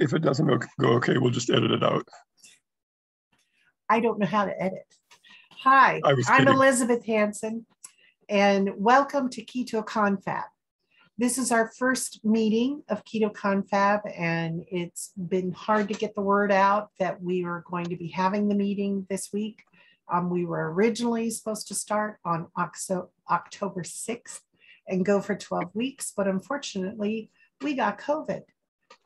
if it doesn't go, go okay, we'll just edit it out. I don't know how to edit. Hi, I'm. Elizabeth Hanson, and welcome to Keto Confab. This is our first meeting of Keto Confab, and it's been hard to get the word out that we are going to be having the meeting this week. Um, we were originally supposed to start on October 6th and go for 12 weeks, but unfortunately, we got COVID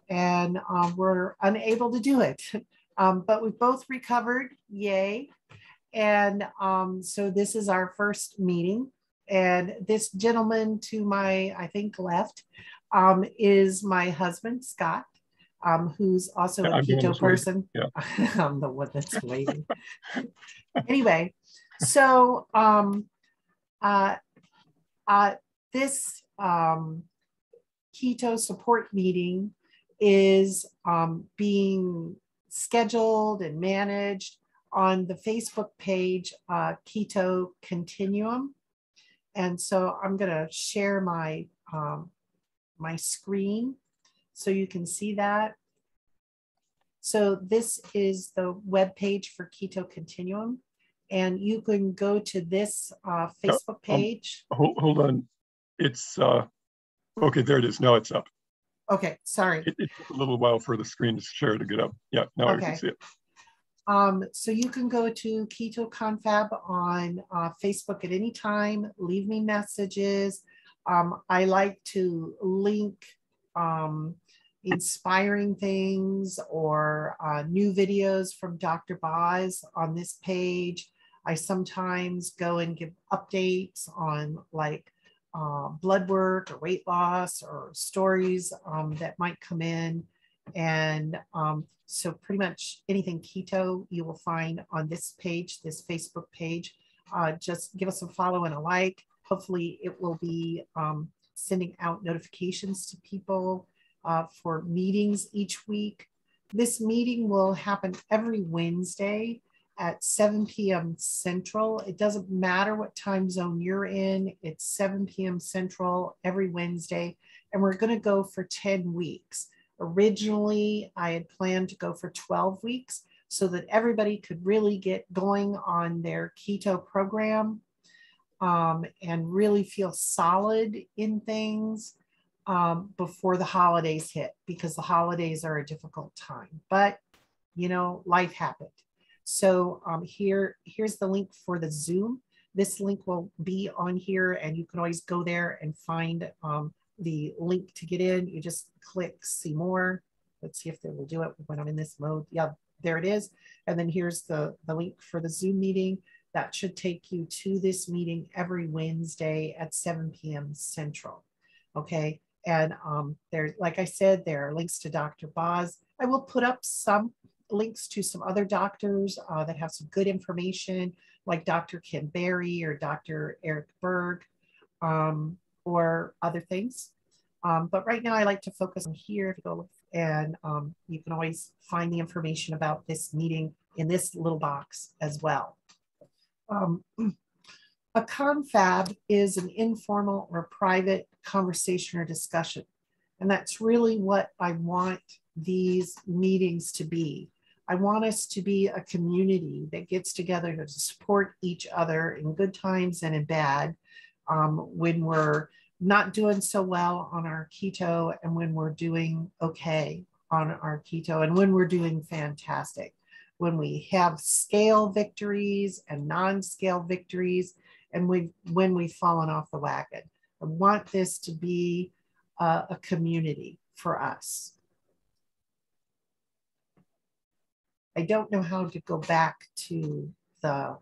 and um, we're unable to do it. Um, but we've both recovered, yay. And um, so this is our first meeting. And this gentleman to my, I think, left um, is my husband, Scott, um, who's also Yeah, a I'm keto person. Yeah. I'm the one that's waiting. anyway, so um, uh, uh, this um, keto support meeting is um, being scheduled and managed on the Facebook page, uh, Keto Continuum. And so I'm going to share my um, my screen so you can see that. So this is the web page for Keto Continuum, and you can go to this uh, Facebook page. Hold, hold on. It's, uh, okay, there it is. Now it's up. Okay, sorry. It, it took a little while for the screen to share to get up. Yeah, now I can see it. Um, so you can go to Keto Confab on uh, Facebook at any time, leave me messages. Um, I like to link um, inspiring things or uh, new videos from Dr. Boz on this page. I sometimes go and give updates on like uh, blood work or weight loss or stories um, that might come in. And um, so pretty much anything keto you will find on this page, this Facebook page. Uh, just give us a follow and a like. Hopefully it will be um, sending out notifications to people uh, for meetings each week. This meeting will happen every Wednesday at 7 p.m. Central. It doesn't matter what time zone you're in, it's 7 p.m. Central every Wednesday. And we're going to go for 10 weeks. Originally, I had planned to go for 12 weeks so that everybody could really get going on their keto program um, and really feel solid in things um, before the holidays hit because the holidays are a difficult time. But, you know, life happened. So um, here, here's the link for the Zoom. This link will be on here and you can always go there and find um, the link to get in. You just click see more. Let's see if they will do it when I'm in this mode. Yeah, there it is. And then here's the, the link for the Zoom meeting. That should take you to this meeting every Wednesday at 7 p.m. Central. Okay. And um, there, like I said, there are links to Dr. Boz. I will put up some links to some other doctors uh, that have some good information, like Dr. Ken Berry or Dr. Eric Berg, um, or other things. Um, but right now, I like to focus on here go, and um, you can always find the information about this meeting in this little box as well. Um, a confab is an informal or private conversation or discussion. And that's really what I want these meetings to be. I want us to be a community that gets together to support each other in good times and in bad. Um, when we're not doing so well on our keto and when we're doing okay on our keto and when we're doing fantastic. When we have scale victories and non-scale victories and we when we've fallen off the wagon. I want this to be uh, a community for us. I don't know how to go back to the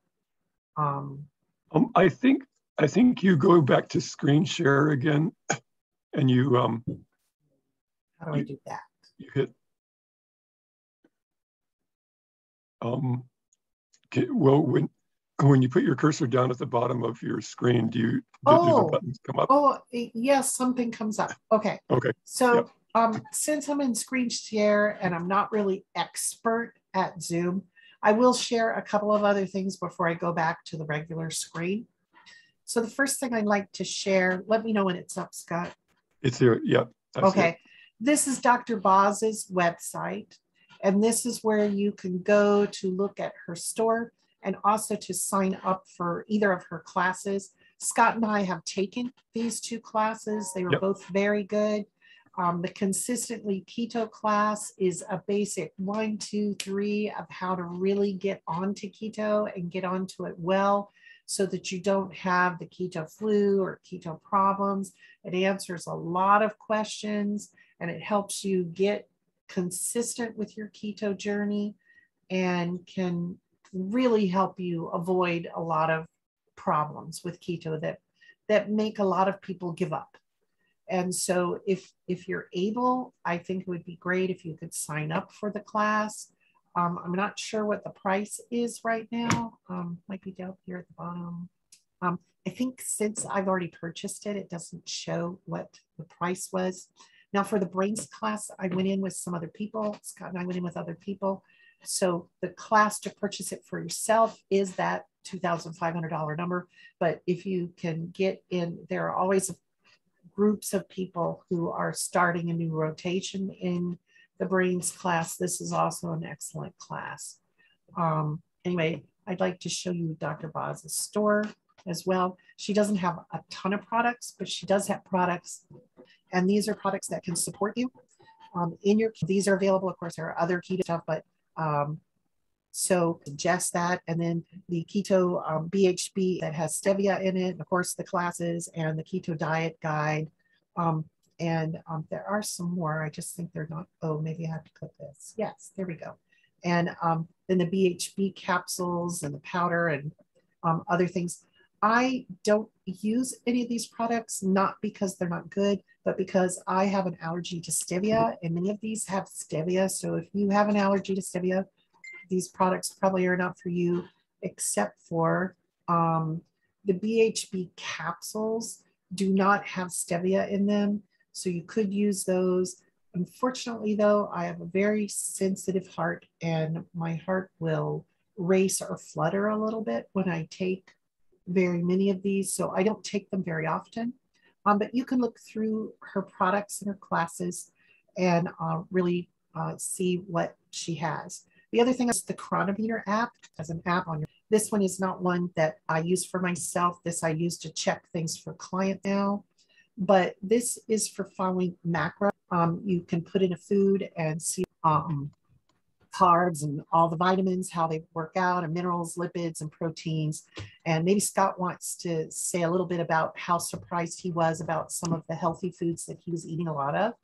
um, Um, I think, I think you go back to screen share again and you, um, how do I do that? you hit. Um, well, when, when you put your cursor down at the bottom of your screen, do you, do, do Oh. the buttons come up? Oh, yes, something comes up. Okay. Okay, So Yep. um, since I'm in screen share and I'm not really expert at Zoom, I will share a couple of other things before I go back to the regular screen. So the first thing I'd like to share, let me know when it's up, Scott. it's here, yeah. It. Okay. this is Dr. Boz's website. And this is where you can go to look at her store and also to sign up for either of her classes. Scott and I have taken these two classes. They were yep. both very good. Um, the consistently keto class is a basic one, two, three of how to really get onto keto and get onto it well so that you don't have the keto flu or keto problems. It answers a lot of questions and it helps you get consistent with your keto journey and can really help you avoid a lot of problems with keto that that make a lot of people give up and so if if you're able i think it would be great if you could sign up for the class. Um, i'm not sure what the price is right now. Um, might be down here at the bottom. Um, i think since i've already purchased it it doesn't show what the price was. Now for the brains class i went in with some other people. Scott and i went in with other people. So the class to purchase it for yourself is that $2,500 number. But if you can get in, there are always groups of people who are starting a new rotation in the brains class. This is also an excellent class. Um, anyway, I'd like to show you Dr. Boz's store as well. She doesn't have a ton of products, but she does have products. And these are products that can support you um, in your, these are available. Of course, there are other keto stuff, but um, so suggest that. And then the keto um, BHB that has stevia in it, and of course, the classes and the keto diet guide. Um, and um, there are some more. I just think they're not. Oh, maybe I have to click this. Yes, there we go. And um, then the BHB capsules and the powder and um, other things. I don't use any of these products, not because they're not good, but because I have an allergy to stevia, and many of these have stevia. So if you have an allergy to stevia, these products probably are not for you, except for um, the BHB capsules do not have stevia in them. So you could use those. Unfortunately, though, I have a very sensitive heart and my heart will race or flutter a little bit when I take very many of these. So I don't take them very often. Um, but you can look through her products and her classes and uh, really uh, see what she has. The other thing is the Cronometer app as an app on your. This one is not one that I use for myself. This I use to check things for client now, but this is for following macro. Um, you can put in a food and see um, carbs and all the vitamins, how they work out, and minerals, lipids, and proteins. And maybe Scott wants to say a little bit about how surprised he was about some of the healthy foods that he was eating a lot of.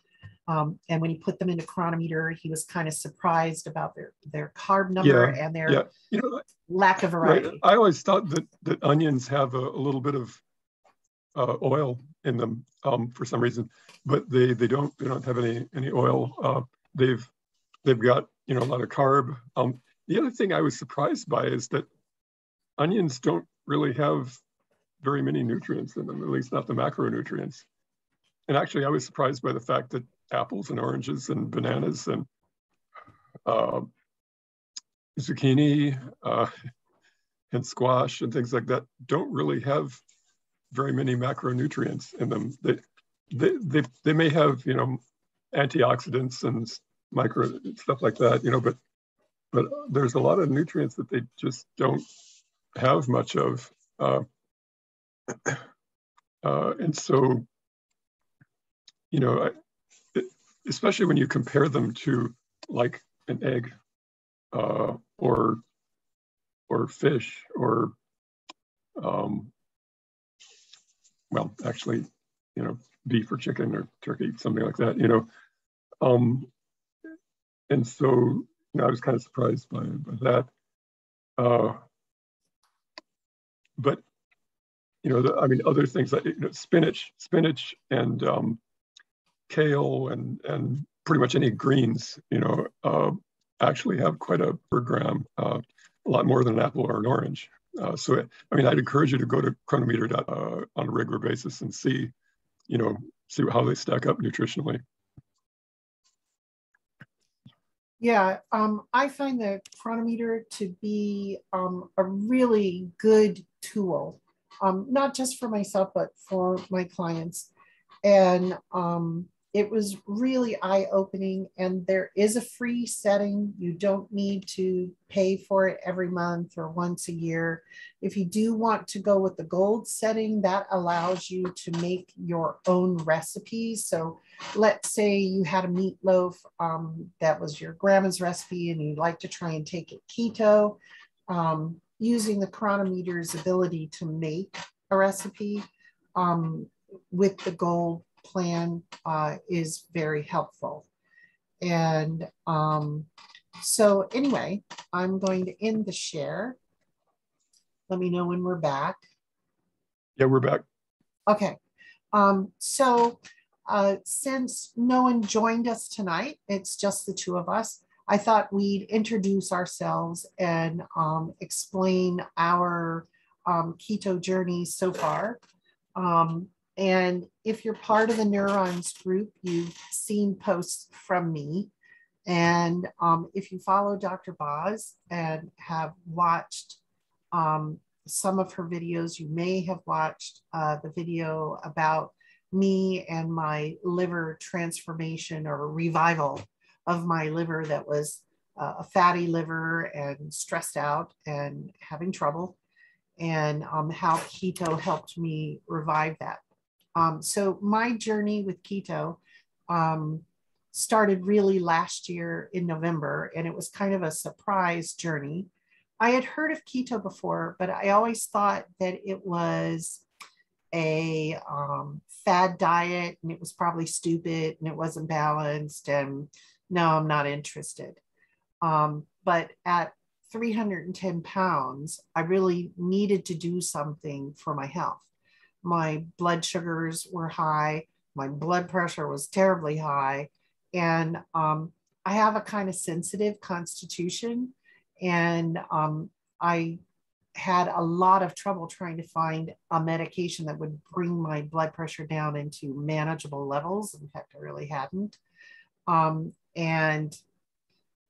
Um, and when he put them into Cronometer, he was kind of surprised about their their carb number yeah, and their yeah. you know, lack of variety. Right. I always thought that that onions have a, a little bit of uh, oil in them um, for some reason, but they they don't they don't have any any oil. Uh, they've they've got you know a lot of carb. Um, the other thing I was surprised by is that onions don't really have very many nutrients in them, at least not the macronutrients. And actually, I was surprised by the fact that apples and oranges and bananas and uh, zucchini uh, and squash and things like that don't really have very many macronutrients in them. They, they, they, they may have, you know, antioxidants and micro stuff like that, you know, but, but there's a lot of nutrients that they just don't have much of. Uh, uh, and so, you know, especially when you compare them to like an egg uh, or or fish or um, well actually you know beef or chicken or turkey something like that you know. Um, and so you know I was kind of surprised by, by that. Uh, but you know the, I mean other things like you know, spinach spinach and um, kale and, and pretty much any greens, you know, uh, actually have quite a per gram, uh, a lot more than an apple or an orange. Uh, so, I mean, I'd encourage you to go to Cronometer uh, on a regular basis and see, you know, see how they stack up nutritionally. Yeah, um, I find the Cronometer to be um, a really good tool, um, not just for myself, but for my clients. And um, it was really eye opening. And there is a free setting. You don't need to pay for it every month or once a year. If you do want to go with the gold setting, that allows you to make your own recipes. So let's say you had a meatloaf um, that was your grandma's recipe and you'd like to try and take it keto. Um, using the Cronometer's ability to make a recipe um, with the gold plan uh, is very helpful. And um, so anyway, I'm going to end the share. Let me know when we're back. Yeah, we're back. Okay. Um, so uh, since no one joined us tonight, it's just the two of us, I thought we'd introduce ourselves and um, explain our um, keto journey so far. Um, and if you're part of the neurons group, you've seen posts from me. And um, if you follow Dr. Boz and have watched um, some of her videos, you may have watched uh, the video about me and my liver transformation or revival of my liver that was uh, a fatty liver and stressed out and having trouble, and um, how keto helped me revive that. Um, so my journey with keto um, started really last year in November, and it was kind of a surprise journey. I had heard of keto before, but I always thought that it was a um, fad diet and it was probably stupid and it wasn't balanced. And no, I'm not interested. Um, but at 310 pounds, I really needed to do something for my health my blood sugars were high, my blood pressure was terribly high, and um, I have a kind of sensitive constitution, and um, I had a lot of trouble trying to find a medication that would bring my blood pressure down into manageable levels. In fact, I really hadn't. Um, and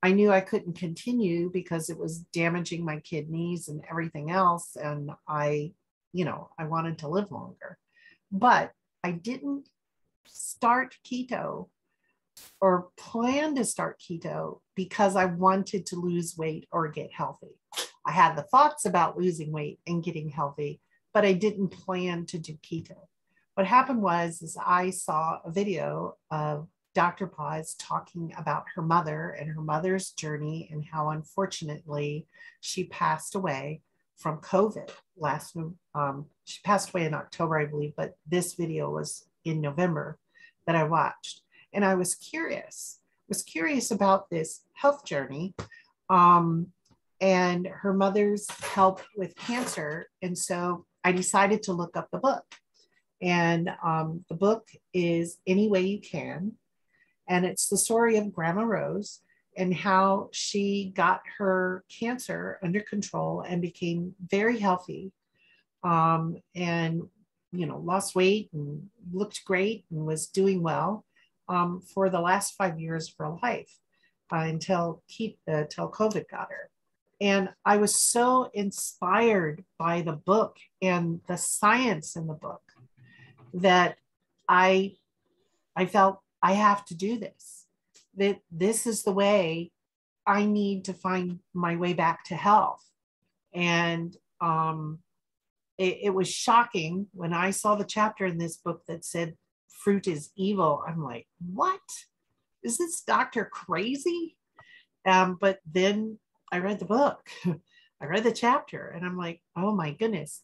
I knew I couldn't continue because it was damaging my kidneys and everything else. And I you know, I wanted to live longer. But I didn't start keto or plan to start keto because I wanted to lose weight or get healthy. I had the thoughts about losing weight and getting healthy, but I didn't plan to do keto. What happened was is I saw a video of Dr. Boz talking about her mother and her mother's journey and how unfortunately she passed away from COVID last, um, she passed away in October, I believe, but this video was in November that I watched. And I was curious, was curious about this health journey um, and her mother's help with cancer. And so I decided to look up the book. And um, the book is Any Way You Can. And it's the story of Grandma Rose and how she got her cancer under control and became very healthy. Um, and you know lost weight and looked great and was doing well um, for the last five years of her life uh, until keep, uh, until covid got her. And i was so inspired by the book and the science in the book that i i felt i have to do this that this is the way I need to find my way back to health. And um, it, it was shocking when I saw the chapter in this book that said fruit is evil. I'm like, what? Is this doctor crazy? Um, but then I read the book, I read the chapter, and I'm like, oh my goodness.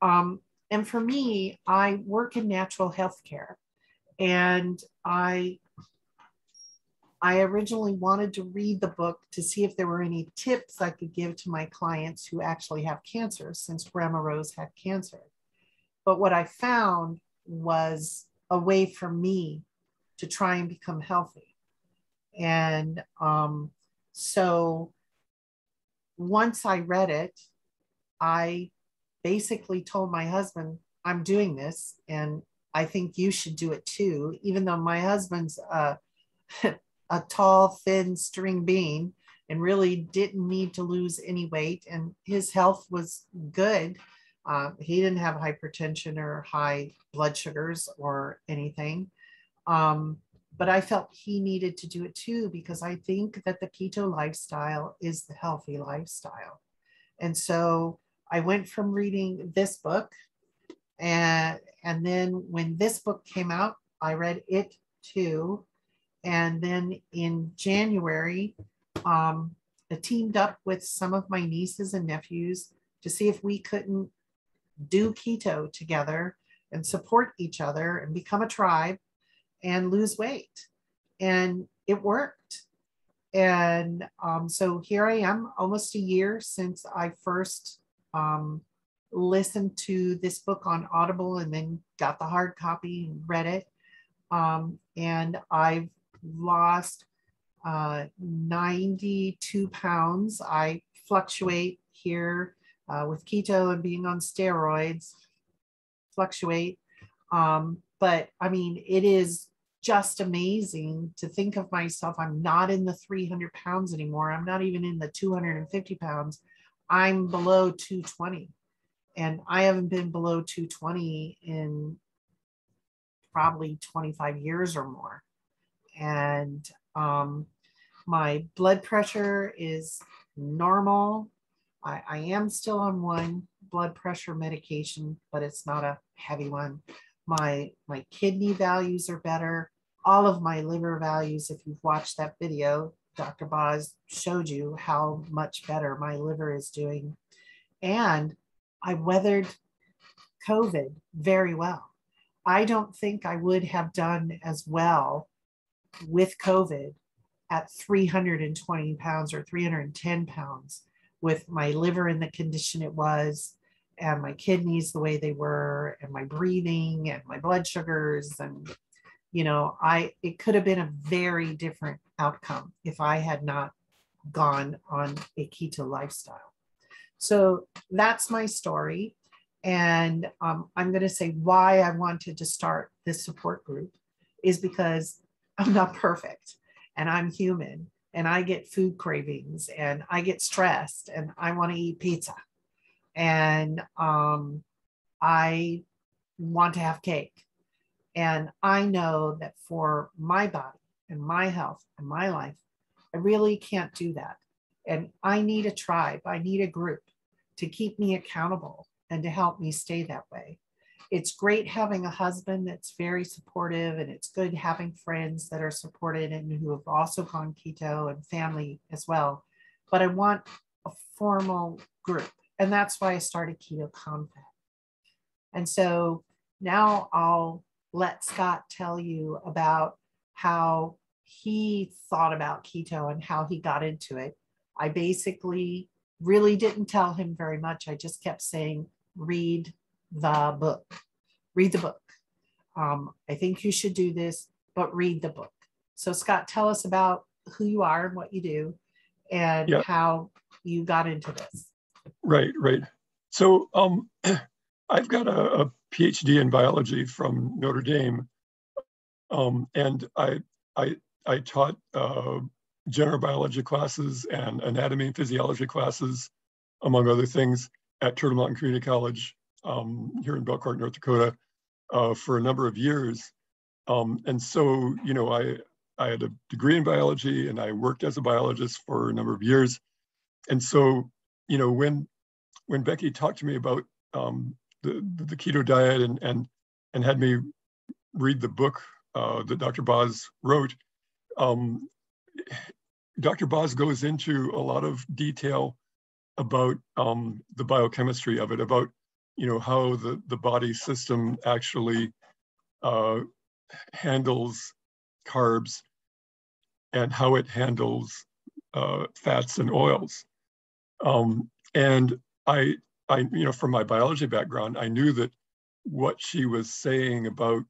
Um, and for me, I work in natural health care, and I I originally wanted to read the book to see if there were any tips I could give to my clients who actually have cancer, since Grandma Rose had cancer. But what I found was a way for me to try and become healthy. And um, so once I read it, I basically told my husband, I'm doing this and I think you should do it too, even though my husband's uh, a tall, thin string bean and really didn't need to lose any weight. And his health was good. Uh, he didn't have hypertension or high blood sugars or anything. Um, but I felt he needed to do it too because I think that the keto lifestyle is the healthy lifestyle. And so I went from reading this book and and then when this book came out, I read it too. And then in January, um, I teamed up with some of my nieces and nephews to see if we couldn't do keto together and support each other and become a tribe and lose weight. And it worked. And um, so here I am, almost a year since I first um, listened to this book on Audible and then got the hard copy and read it. Um, and I've lost uh, 92 pounds. I fluctuate here uh, with keto and being on steroids, fluctuate. Um, but I mean, it is just amazing to think of myself. I'm not in the 300 pounds anymore. I'm not even in the 250 pounds. I'm below 220. And I haven't been below 220 in probably 25 years or more. And um, my blood pressure is normal. I, I am still on one blood pressure medication, but it's not a heavy one. My, my kidney values are better. All of my liver values, if you've watched that video, Dr. Boz showed you how much better my liver is doing. And I weathered COVID very well. I don't think I would have done as well with COVID at 320 pounds or 310 pounds with my liver in the condition it was and my kidneys the way they were and my breathing and my blood sugars and you know i it could have been a very different outcome if i had not gone on a keto lifestyle. So that's my story. And um, i'm going to say why i wanted to start this support group is because i'm not perfect and I'm human and I get food cravings and I get stressed and I want to eat pizza and um, I want to have cake. And I know that for my body and my health and my life, I really can't do that. And I need a tribe, I need a group to keep me accountable and to help me stay that way it's great having a husband that's very supportive and it's good having friends that are supported and who have also gone keto and family as well. But i want a formal group and that's why i started keto confab and so now i'll let scott tell you about how he thought about keto and how he got into it. I basically really didn't tell him very much. I just kept saying read the book. Read the book. Um, I think you should do this, but read the book. So, Scott, tell us about who you are and what you do and yeah. how you got into this. Right, right. So, um, I've got a, a, PhD in biology from Notre Dame, um, and I, I, I taught uh, general biology classes and anatomy and physiology classes, among other things, at Turtle Mountain Community College um, here in Belcourt, North Dakota, uh, for a number of years. Um, and so, you know, I, I had a degree in biology and I worked as a biologist for a number of years. And so, you know, when, when Becky talked to me about um, the, the keto diet and, and, and had me read the book uh, that Dr. Boz wrote, um, Dr. Boz goes into a lot of detail about um, the biochemistry of it, about you know, how the, the body system actually uh, handles carbs and how it handles uh, fats and oils. Um, and I, I, you know, from my biology background, I knew that what she was saying about,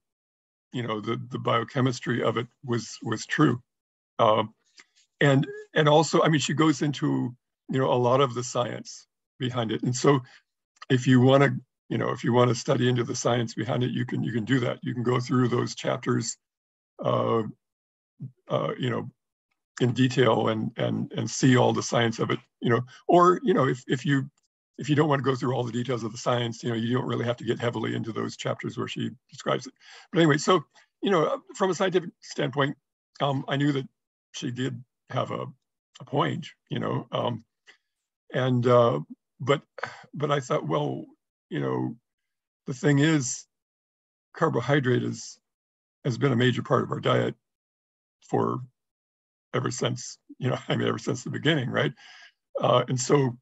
you know, the, the biochemistry of it was was true. Uh, and and also, I mean, she goes into, you know, a lot of the science behind it. And so if you want to, you know, if you want to study into the science behind it, you can you can do that. You can go through those chapters, uh, uh, you know, in detail and and and see all the science of it. You know, or you know, if if you if you don't want to go through all the details of the science, you know, you don't really have to get heavily into those chapters where she describes it. But anyway, so you know, from a scientific standpoint, um, I knew that she did have a, a point, you know, um, and uh, but but I thought, well, you know, the thing is, carbohydrate is has been a major part of our diet for ever since, you know, I mean, ever since the beginning, right? Uh, and so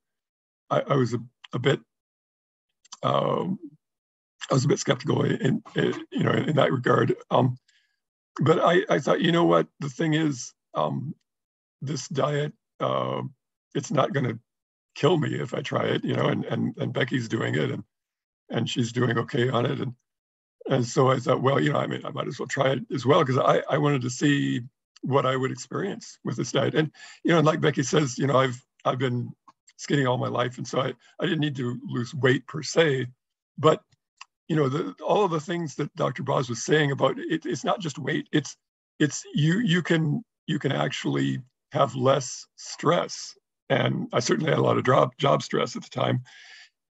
I, I was a, a bit, um, I was a bit skeptical in, in you know, in, in that regard. Um, but I, I thought, you know what, the thing is, um, this diet, uh, it's not going to kill me if I try it, you know, and, and, and Becky's doing it and, and she's doing okay on it. And, and so I thought, well, you know, I mean, I might as well try it as well because I, I wanted to see what I would experience with this diet. And, you know, and like Becky says, you know, I've, I've been skinny all my life. And so I, I didn't need to lose weight per se, but, you know, the, all of the things that Dr. Boz was saying about it, it's not just weight, it's, it's you, you can, you can actually have less stress. And I certainly had a lot of job, job stress at the time.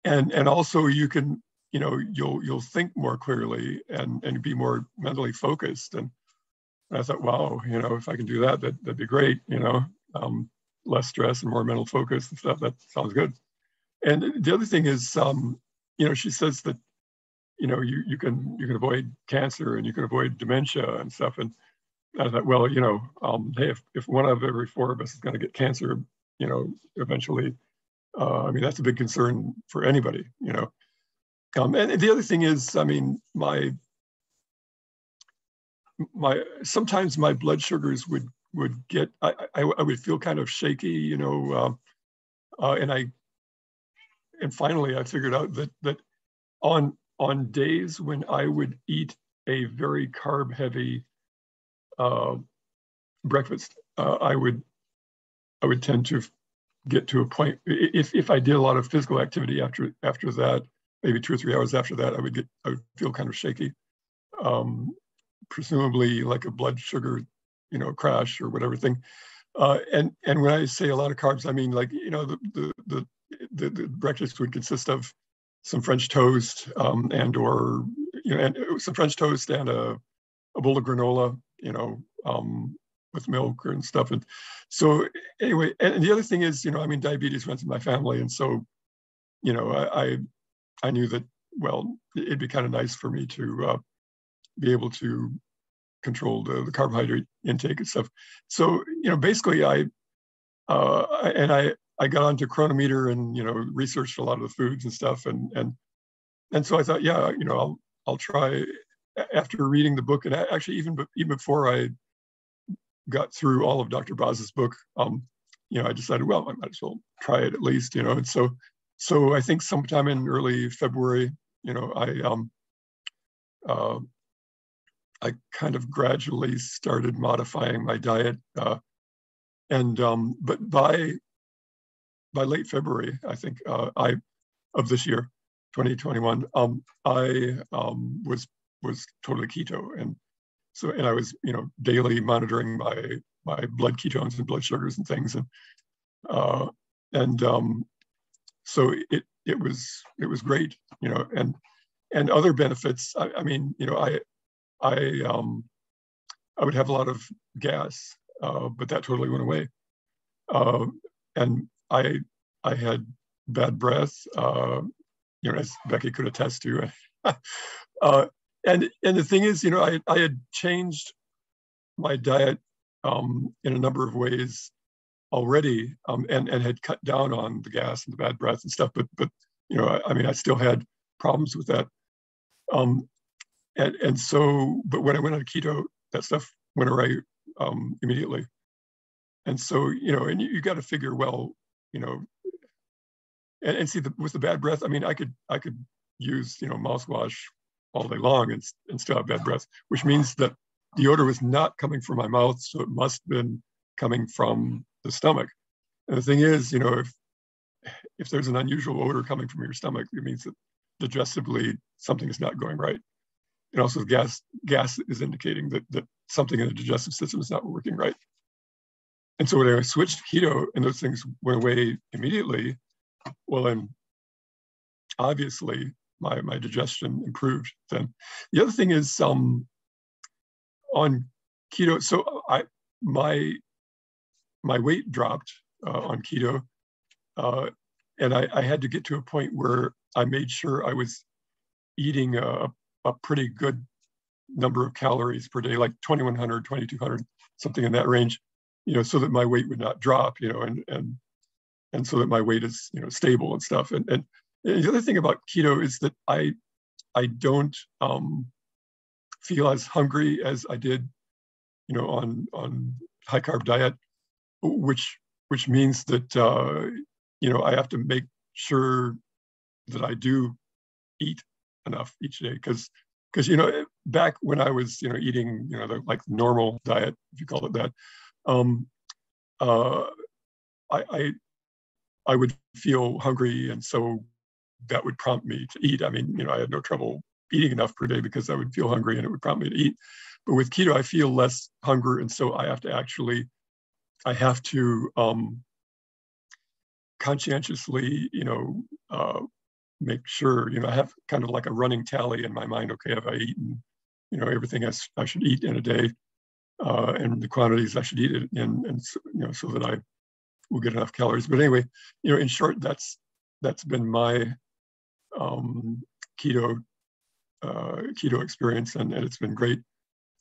And, and also you can, you know, you'll, you'll think more clearly and, and be more mentally focused. And, I thought, wow, you know, if I can do that, that that'd be great. You know, um, less stress and more mental focus and stuff. That sounds good. And the other thing is, um, you know, she says that, you know, you you can you can avoid cancer and you can avoid dementia and stuff. And I thought, well, you know, um, hey, if, if one of every four of us is going to get cancer, you know, eventually, uh, I mean, that's a big concern for anybody, you know. Um, and the other thing is, I mean, my my sometimes my blood sugars would would get I, I, I would feel kind of shaky, you know, uh, uh, and I and finally I figured out that that on on days when I would eat a very carb heavy uh, breakfast, uh, I would I would tend to get to a point if if I did a lot of physical activity after after that, maybe two or three hours after that, I would get I would feel kind of shaky. Um, presumably like a blood sugar, you know, crash or whatever thing. Uh, and and when I say a lot of carbs, I mean like you know the the the, the, the breakfast would consist of some French toast um, and or you know and uh, some French toast and a, a bowl of granola, you know, um, with milk and stuff. And so anyway, and the other thing is, you know, I mean, diabetes runs in my family, and so you know, I I, I knew that well, it'd be kind of nice for me to uh, be able to control the, the carbohydrate intake and stuff. So, you know, basically I, uh, and I, I got onto Chronometer and, you know, researched a lot of the foods and stuff. And, and, and so I thought, yeah, you know, I'll, I'll try after reading the book and actually even, even before I got through all of Dr. Boz's book, um, you know, I decided, well, I might as well try it at least, you know, and so, so I think sometime in early February, you know, I, um, uh, I kind of gradually started modifying my diet. Uh, and um, but by by late February, I think uh, I of this year, 2021, um, I um, was was totally keto, and so and I was you know daily monitoring my my blood ketones and blood sugars and things, and uh, and um, so it it was it was great, you know, and and other benefits. I, I mean, you know, I I um, I would have a lot of gas, uh, but that totally went away. Uh, and I I had bad breath, uh, you know, as Becky could attest to. uh, and and the thing is, you know, I I had changed my diet um, in a number of ways already, um, and and had cut down on the gas and the bad breath and stuff. But but you know, I, I mean, I still had problems with that. Um, and, and so, but when I went on keto, that stuff went away um, immediately. And so, you know, and you, you got to figure, well, you know, and, and see the, with the bad breath, I mean, I could, I could use, you know, mouthwash all day long and, and still have bad breath, which means that the odor was not coming from my mouth. So it must have been coming from the stomach. And the thing is, you know, if, if there's an unusual odor coming from your stomach, it means that digestively something is not going right and also gas gas is indicating that that something in the digestive system is not working right. And so when I switched keto and those things went away immediately, well then obviously my my digestion improved then. The other thing is um on keto, so I my my weight dropped uh, on keto, uh, and I, I, had to get to a point where I made sure I was eating a, a pretty good number of calories per day, like 2100, 2200, something in that range, you know, so that my weight would not drop, you know, and and and so that my weight is, you know, stable and stuff. And and the other thing about keto is that I I don't um, feel as hungry as I did, you know, on on high carb diet, which which means that uh, you know I have to make sure that I do eat enough each day. Because because you know back when I was you know eating you know the like normal diet if you call it that, um, uh, I, I I would feel hungry and so that would prompt me to eat. I mean you know I had no trouble eating enough per day because I would feel hungry and it would prompt me to eat. But with keto, I feel less hunger, and so I have to actually, I have to um, conscientiously, you know, uh, make sure, you know, I have kind of like a running tally in my mind. Okay, have I eaten, you know, everything I, I should eat in a day, uh, and the quantities I should eat it in, and you know, so that I will get enough calories. But anyway, you know, in short, that's that's been my um, keto uh, keto experience, and, and, it's been great.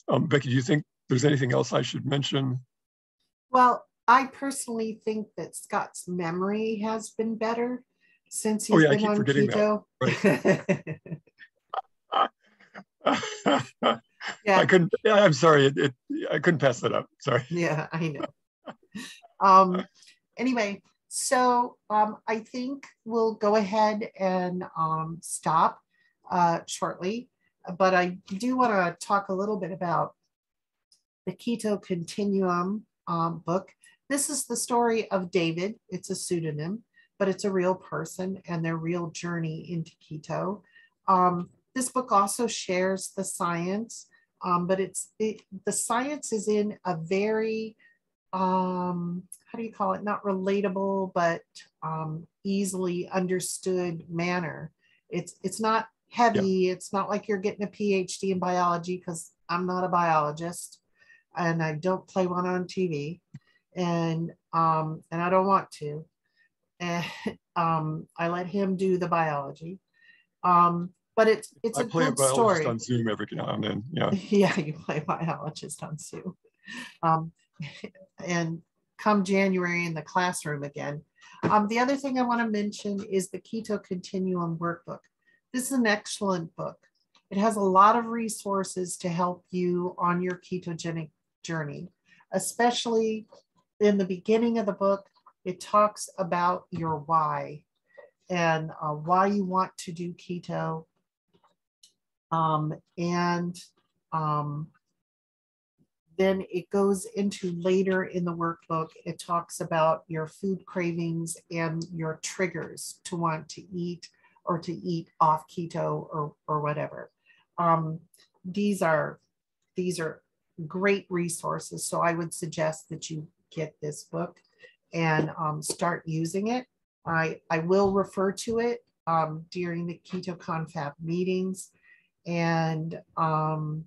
Um, Becky, do you think there's anything else I should mention? Well, I personally think that Scott's memory has been better since he's oh, yeah, been on keto. Right. yeah. I couldn't. I'm sorry. It, it, I couldn't pass that up. Sorry. Yeah, I know. um. Anyway, so um, I think we'll go ahead and um, stop uh, shortly, but I do want to talk a little bit about the Keto Continuum um, book. This is the story of David. It's a pseudonym, but it's a real person and their real journey into keto. Um, this book also shares the science, um, but it's it, the science is in a very um, how do you call it? Not relatable, but um, easily understood manner. It's it's not heavy. Yeah. It's not like you're getting a PhD in biology because I'm not a biologist and I don't play one on TV and um, and I don't want to. And um, I let him do the biology. Um, but it's it's I a play good a biologist story. on Zoom every now and then. Yeah. yeah, you play biologist on Zoom. Um, and come January in the classroom again. Um, the other thing I want to mention is the Keto Continuum workbook. This is an excellent book. It has a lot of resources to help you on your ketogenic journey, especially in the beginning of the book. It talks about your why and uh, why you want to do keto. Um, and um, then it goes into later in the workbook, it talks about your food cravings and your triggers to want to eat or to eat off keto or, or whatever. Um, these are these are great resources. So I would suggest that you get this book and um, start using it. I, I will refer to it um, during the Keto Confab meetings. And um,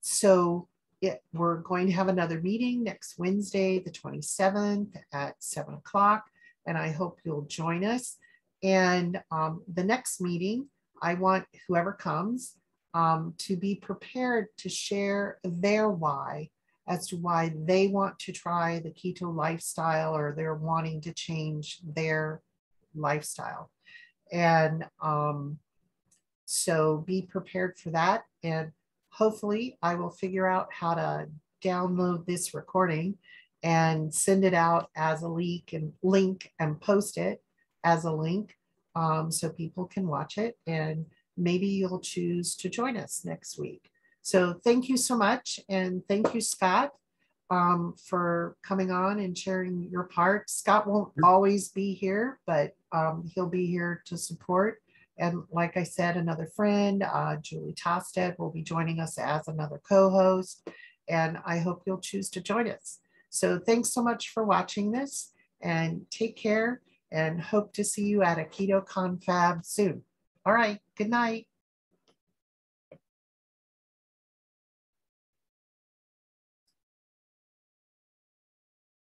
so it, we're going to have another meeting next Wednesday, the 27th at seven o'clock. And I hope you'll join us. And um, the next meeting, I want whoever comes um, to be prepared to share their why as to why they want to try the keto lifestyle or they're wanting to change their lifestyle. And um, so be prepared for that. And hopefully, I will figure out how to download this recording and send it out as a leak and link and post it as a link um, so people can watch it and maybe you'll choose to join us next week. So thank you so much. And thank you, Scott, um, for coming on and sharing your part. Scott won't always be here, but um, he'll be here to support. And like I said, another friend, uh, Julie Tosted, will be joining us as another co-host. And I hope you'll choose to join us. So thanks so much for watching this and take care and hope to see you at a Keto Confab soon. All right. Good night.